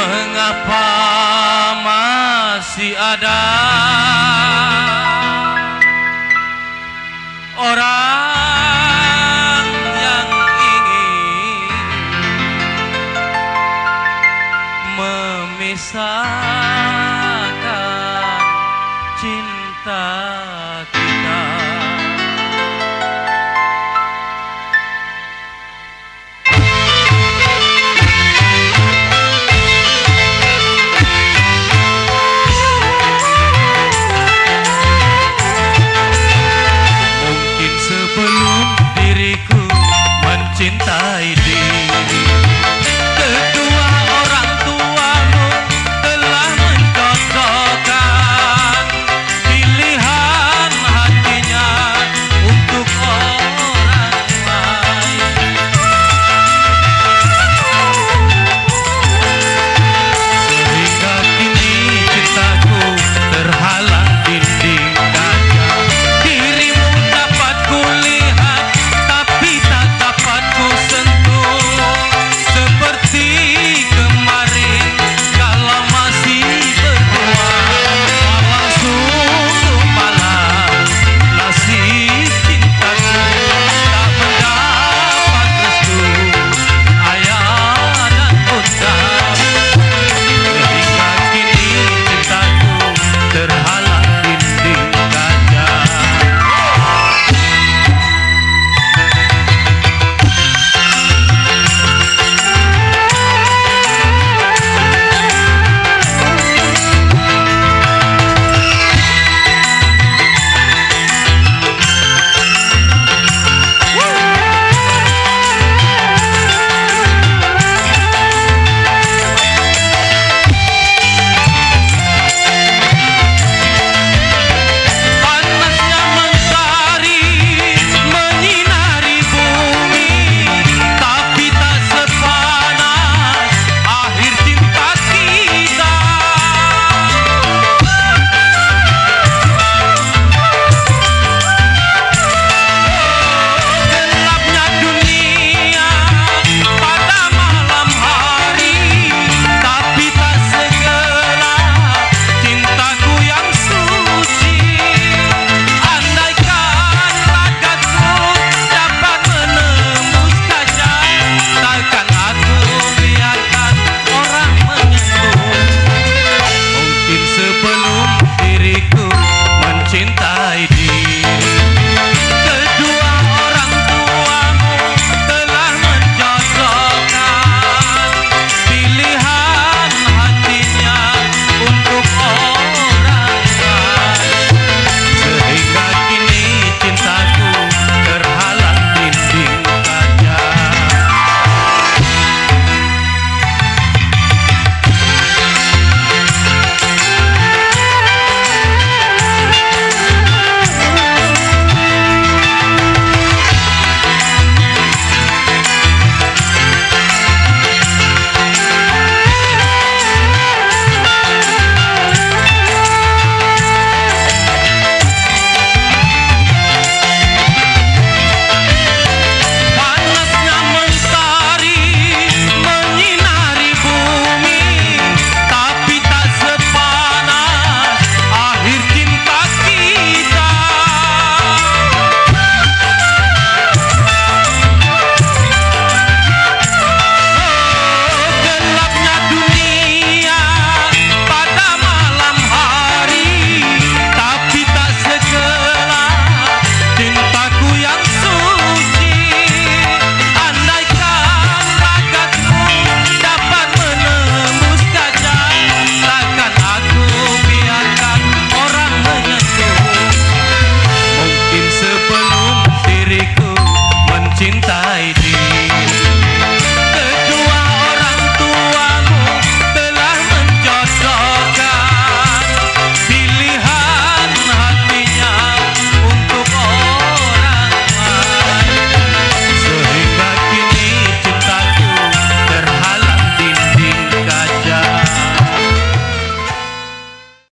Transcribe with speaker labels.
Speaker 1: mengapa masih ada orang yang ingin memisahkan cinta?